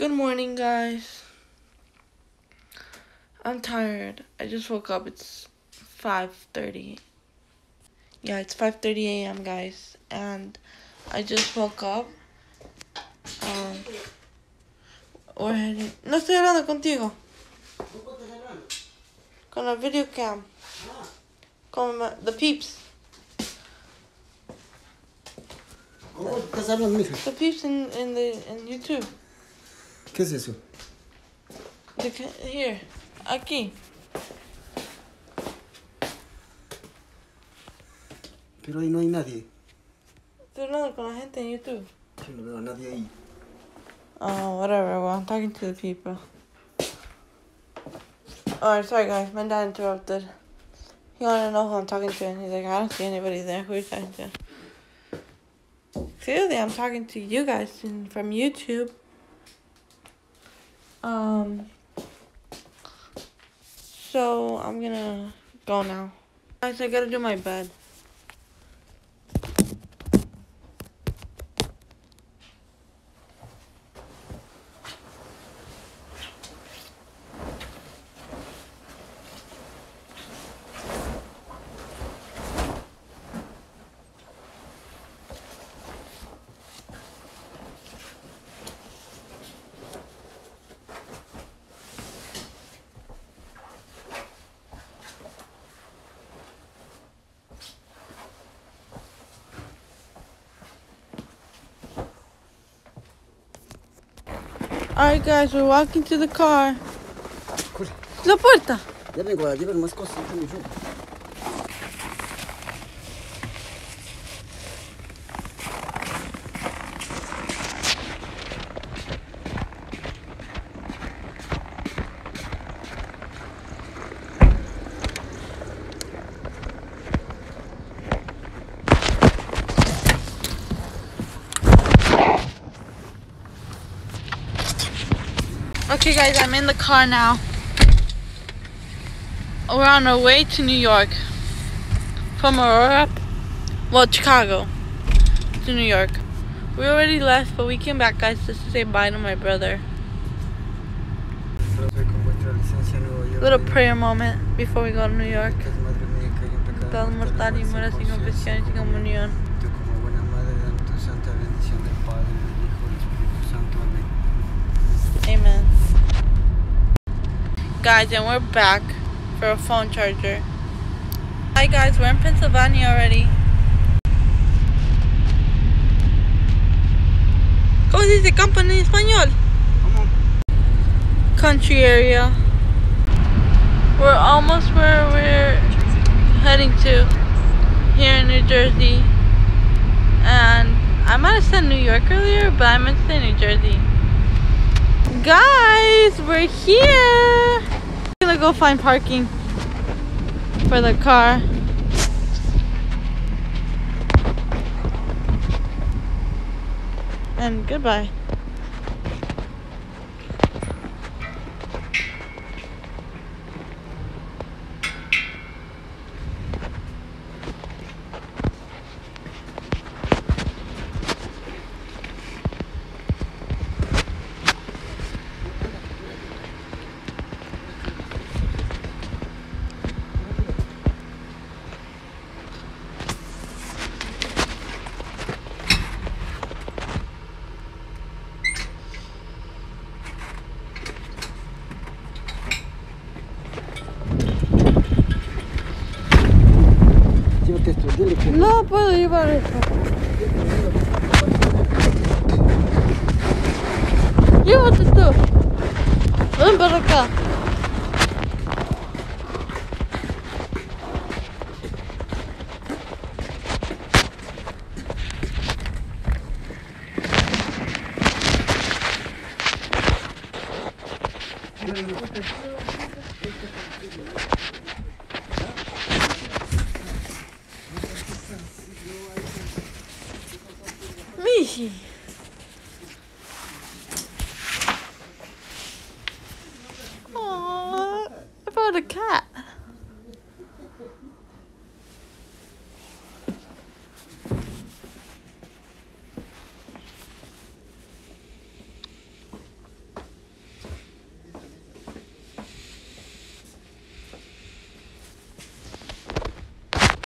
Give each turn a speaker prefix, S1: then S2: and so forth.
S1: Good morning, guys. I'm tired. I just woke up. It's 5:30. Yeah, it's 5:30 a.m., guys, and I just woke up. Um, we're heading. No estoy hablando contigo. Con la video cam. Con ma- the peeps.
S2: ¿Cómo estás hablando, mija?
S1: The peeps in in the in YouTube.
S2: ¿Qué es eso?
S1: Here, aquí.
S2: Pero ahí no hay nadie.
S1: Estoy hablando con la gente en YouTube.
S2: Yo no veo a nadie ahí.
S1: Oh, whatever. Well, I'm talking to the people. Alright, sorry guys. My dad interrupted. He wanted to know who I'm talking to, and he's like, I don't see anybody there. Who are you talking to? Clearly, I'm talking to you guys from YouTube. Um. So, I'm gonna go now. Guys, I gotta do my bed. Alright, guys, we're walking to the car. La puerta.
S2: Ya vengo más cosas.
S1: Okay, guys, I'm in the car now. We're on our way to New York. From Aurora, well, Chicago to New York. We already left, but we came back, guys, just to say bye to my brother. Little prayer moment before we go to New York. Y sin confesión y sin comunión.
S2: Tú como buena madre, dan tu santa bendición
S1: Guys, and we're back for a phone charger. Hi, guys, we're in Pennsylvania already. ¿Cómo se dice campo en español? Country area. We're almost where we're heading to here in New Jersey. And I might have said New York earlier, but I meant to say New Jersey. Guys, we're here. Gonna go find parking for the car. And goodbye.
S2: Que
S1: No puedo llevar eso. Llévate esto. Ven para acá. Michi. Aww, I found a cat.